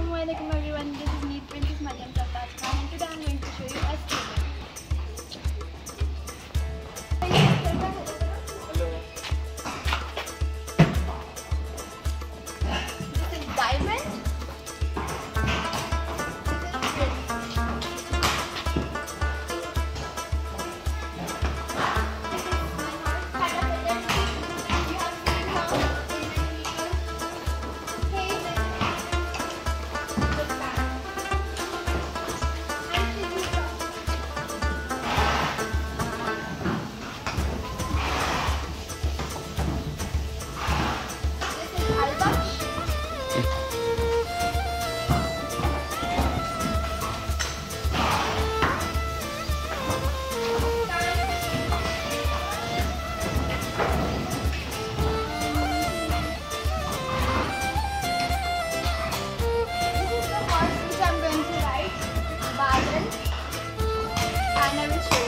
Assalamualaikum everyone, this is me Princess Mariam I never tried.